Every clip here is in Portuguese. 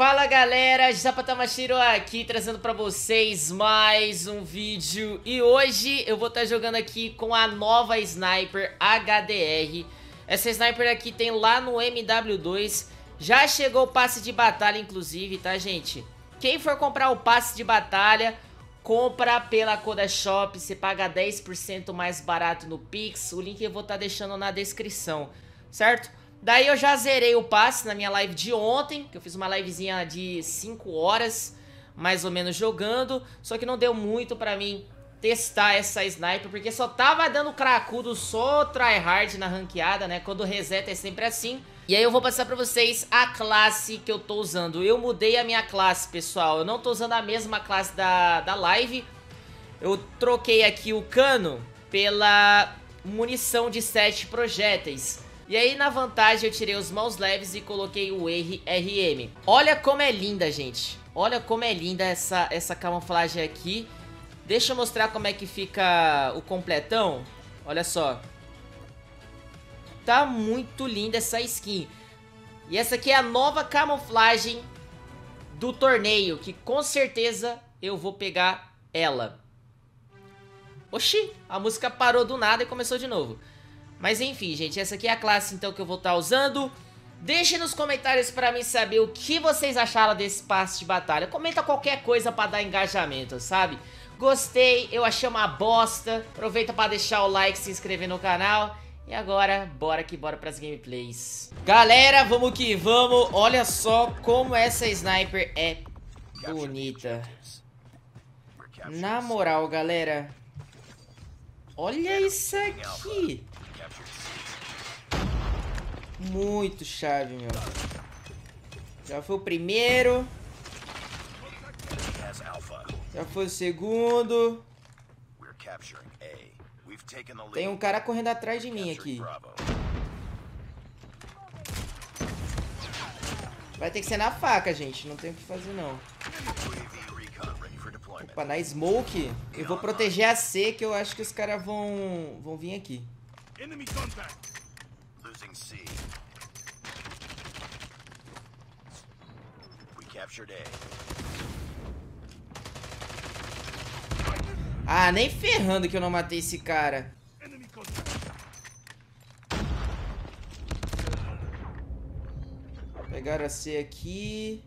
Fala galera, Zapatamashiro aqui trazendo pra vocês mais um vídeo. E hoje eu vou estar tá jogando aqui com a nova Sniper HDR Essa Sniper aqui tem lá no MW2 Já chegou o passe de batalha inclusive, tá gente? Quem for comprar o passe de batalha Compra pela Coda Shop, você paga 10% mais barato no Pix. O link eu vou estar tá deixando na descrição, certo? Daí eu já zerei o passe na minha live de ontem, que eu fiz uma livezinha de 5 horas, mais ou menos jogando, só que não deu muito pra mim testar essa sniper, porque só tava dando cracudo, só tryhard na ranqueada, né? Quando reseta é sempre assim. E aí eu vou passar pra vocês a classe que eu tô usando. Eu mudei a minha classe, pessoal. Eu não tô usando a mesma classe da, da live. Eu troquei aqui o cano pela munição de 7 projéteis. E aí na vantagem eu tirei os mãos leves e coloquei o RM. Olha como é linda, gente. Olha como é linda essa, essa camuflagem aqui. Deixa eu mostrar como é que fica o completão. Olha só. Tá muito linda essa skin. E essa aqui é a nova camuflagem do torneio, que com certeza eu vou pegar ela. Oxi, a música parou do nada e começou de novo. Mas enfim, gente, essa aqui é a classe então que eu vou estar tá usando. Deixe nos comentários para mim saber o que vocês acharam desse passe de batalha. Comenta qualquer coisa para dar engajamento, sabe? Gostei, eu achei uma bosta. Aproveita para deixar o like, se inscrever no canal. E agora, bora que bora pras gameplays. Galera, vamos que vamos. Olha só como essa sniper é bonita. Na moral, galera. Olha isso aqui. Muito chave, meu. Já foi o primeiro. Já foi o segundo. Tem um cara correndo atrás de mim aqui. Vai ter que ser na faca, gente. Não tem o que fazer, não. Opa, na smoke. Eu vou proteger a C, que eu acho que os caras vão, vão vir aqui. Ah, nem ferrando que eu não matei esse cara. Pegaram a C aqui.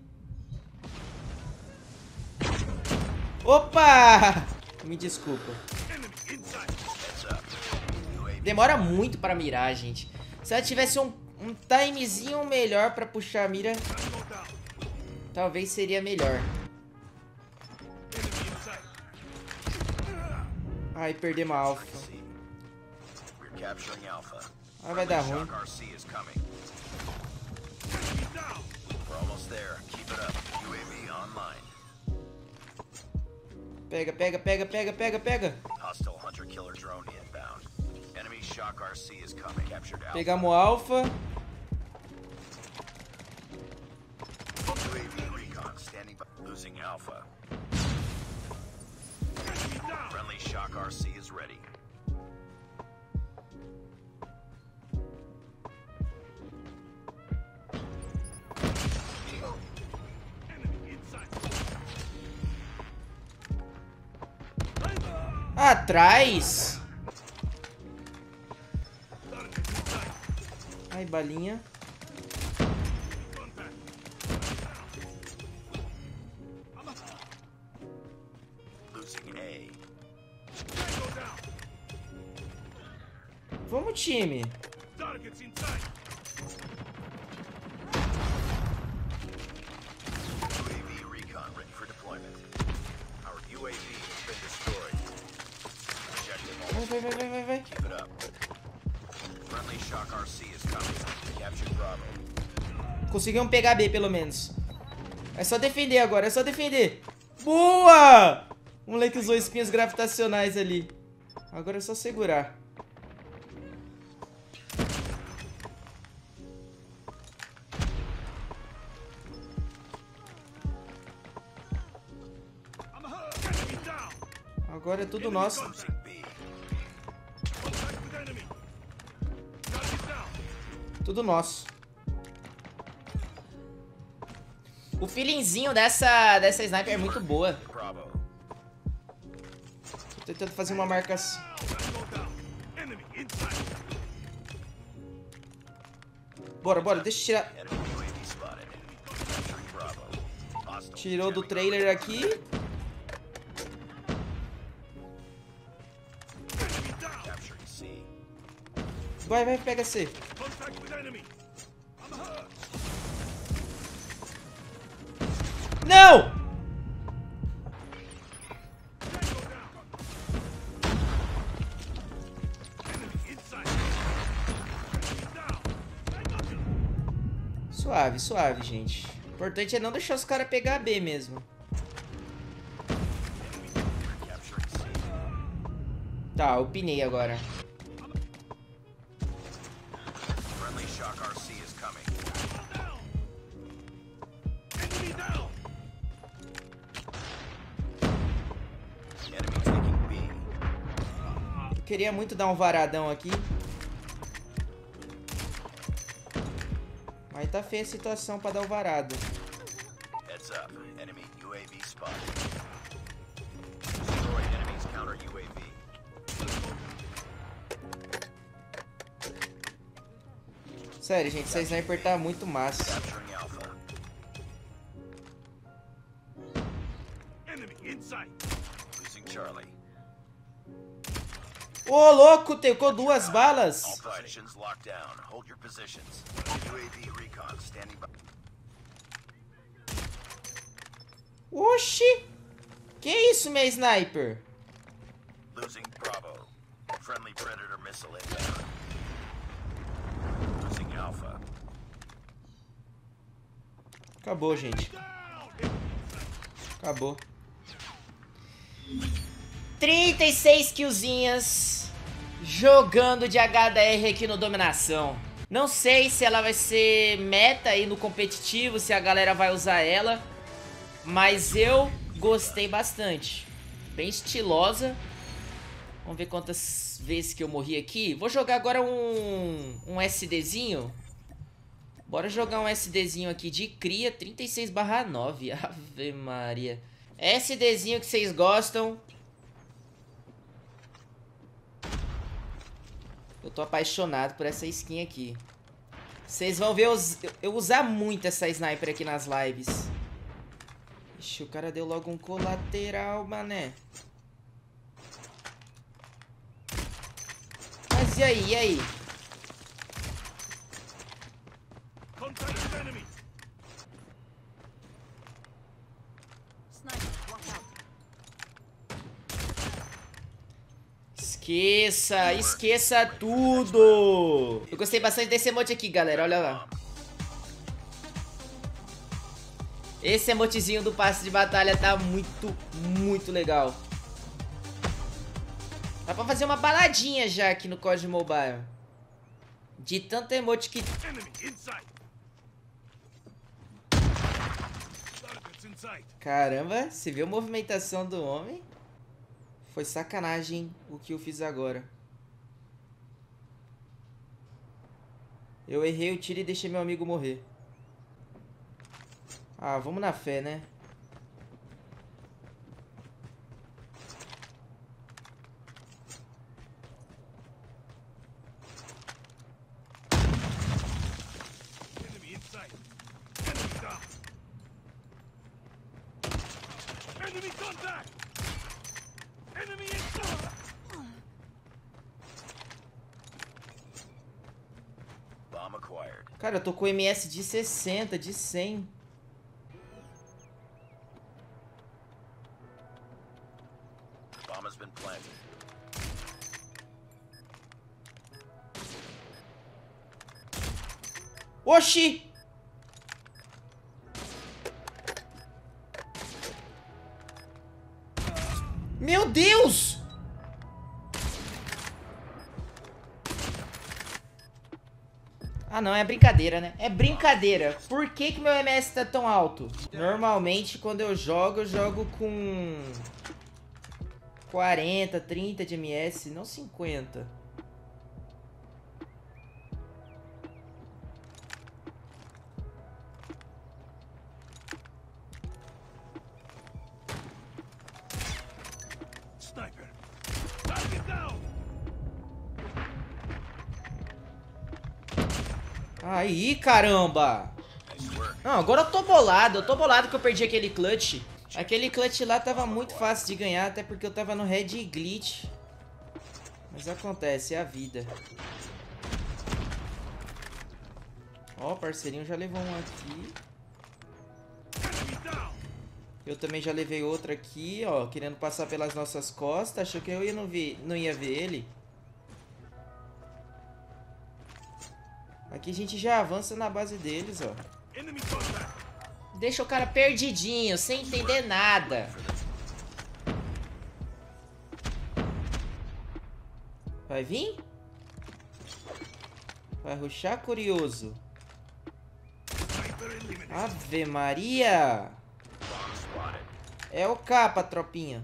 Opa! Me desculpa. Demora muito pra mirar, gente. Se ela tivesse um, um timezinho melhor pra puxar a mira, talvez seria melhor. Ai, perdemos a alfa. Ah, vai dar ruim. Pega, pega, pega, pega, pega, pega. Hostile hunter killer drone inbound. Pegamos o Alpha. Losing Alpha. Friendly Shock RC is ready. Atrás? Ai, balinha. Vamos, time. Vai, vai, vai, vai, vai. Conseguimos pegar B, pelo menos. É só defender agora, é só defender. Boa! O moleque usou espinhos gravitacionais ali. Agora é só segurar. Agora é tudo nosso. Tudo nosso. O feelingzinho dessa, dessa sniper é muito boa. Tô tentando fazer uma marcação. Bora, bora, deixa eu tirar. Tirou do trailer aqui. Vai, vai, pega C. Não! Suave, suave, gente. O importante é não deixar os caras pegar B mesmo. Tá, eu pinei agora. Eu queria muito dar um varadão aqui. Mas tá feia a situação pra dar o varado. Sério, gente, essa sniper tá muito massa. Ô, oh, louco, tecou duas balas. Oxi! Que isso, minha sniper? Losing Bravo. Friendly Predator missile inbound. Losing Alpha. Acabou, gente. Acabou. 36 killzinhas jogando de HDR aqui no Dominação. Não sei se ela vai ser meta aí no competitivo, se a galera vai usar ela. Mas eu gostei bastante. Bem estilosa. Vamos ver quantas vezes que eu morri aqui. Vou jogar agora um, um SDzinho. Bora jogar um SDzinho aqui de cria 36 barra 9. Ave Maria. SDzinho que vocês gostam. Eu tô apaixonado por essa skin aqui. Vocês vão ver eu usar muito essa sniper aqui nas lives. Ixi, o cara deu logo um colateral, mané. Mas e aí, e aí? Esqueça, esqueça tudo. Eu gostei bastante desse emote aqui, galera. Olha lá. Esse emotezinho do passe de batalha tá muito, muito legal. Dá pra fazer uma baladinha já aqui no COD Mobile. De tanto emote que... Caramba, você viu a movimentação do homem? Foi sacanagem o que eu fiz agora. Eu errei o tiro e deixei meu amigo morrer. Ah, vamos na fé, né? Enemy contact! Cara, eu tô com MS de 60, de 100. Oxi! Meu Deus! Ah não, é brincadeira, né? É brincadeira. Por que que meu MS tá tão alto? Normalmente, quando eu jogo, eu jogo com 40, 30 de MS, não 50. Aí, caramba! Não, agora eu tô bolado. Eu tô bolado que eu perdi aquele clutch. Aquele clutch lá tava muito fácil de ganhar, até porque eu tava no red glitch. Mas acontece, é a vida. Ó, o parceirinho já levou um aqui. Eu também já levei outro aqui, ó, querendo passar pelas nossas costas. Achou que eu ia não, ver, não ia ver ele. Aqui a gente já avança na base deles, ó. Deixa o cara perdidinho, sem entender nada. Vai vir? Vai ruxar, curioso. Ave Maria! É o capa, tropinha.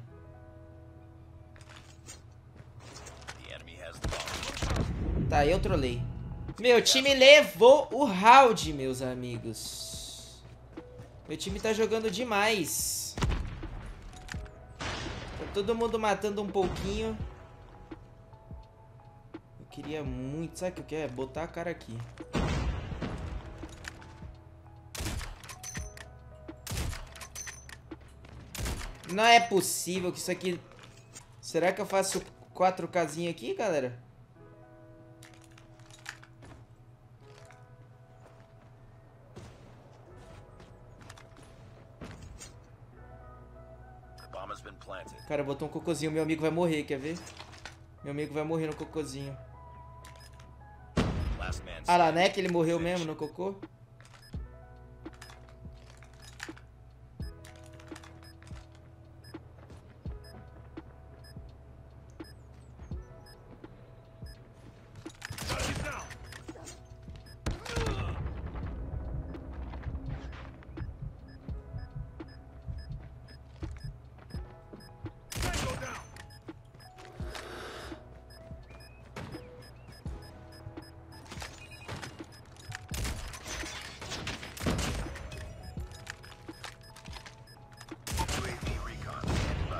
Tá, eu trolei. Meu time levou o round, meus amigos. Meu time tá jogando demais. Tá todo mundo matando um pouquinho. Eu queria muito... Sabe o que eu quero? Botar a cara aqui. Não é possível que isso aqui... Será que eu faço 4Kzinho aqui, galera? Cara, botou um cocôzinho. Meu amigo vai morrer, quer ver? Meu amigo vai morrer no cocôzinho. Ah lá, né? Que ele morreu mesmo no cocô?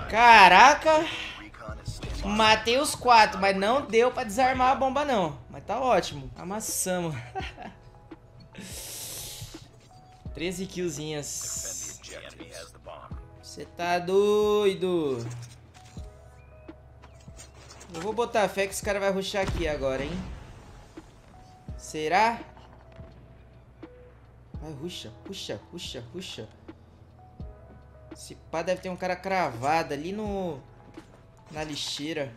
Caraca! Matei os quatro, mas não deu pra desarmar a bomba não. Mas tá ótimo. Amassamos. 13 killzinhas. Você tá doido. Eu vou botar fé que esse cara vai ruxar aqui agora, hein? Será? Vai, ruxa, puxa, puxa, puxa. Esse pá deve ter um cara cravado ali no... Na lixeira.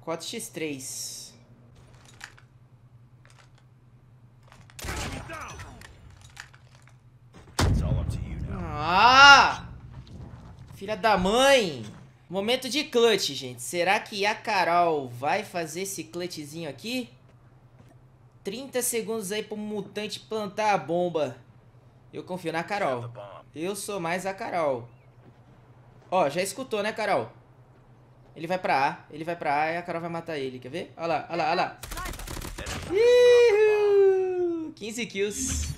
Quatro x três. Da mãe! Momento de clutch, gente. Será que a Carol vai fazer esse clutchzinho aqui? 30 segundos aí pro mutante plantar a bomba. Eu confio na Carol. Eu sou mais a Carol. Ó, já escutou, né, Carol? Ele vai pra A, ele vai pra A e a Carol vai matar ele, quer ver? Olha lá, olha lá, olha lá. 15 kills.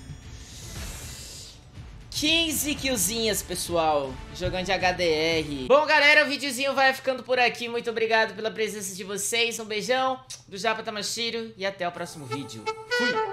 15 killzinhas, pessoal, jogando de HDR. Bom, galera, o videozinho vai ficando por aqui. Muito obrigado pela presença de vocês. Um beijão do Japa Tamashiro e até o próximo vídeo. Fui!